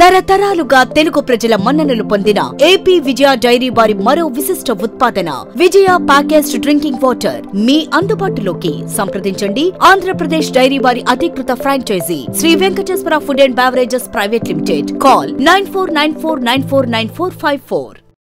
తరతరాలుగా తెలుగు ప్రజల మన్ననలు పొందిన ఏపీ విజయ డైరీ వారి మరో విశిష్ట ఉత్పాదన విజయ ప్యాకేజ్డ్ డ్రింకింగ్ వాటర్. మీ అందుబాటులోకి సంప్రదించండి. ఆంధ్రప్రదేశ్ డైరీ వారి అధికృత franchisee Shri Venkateswara food and beverages private limited. Call nine four nine four nine four nine four five four.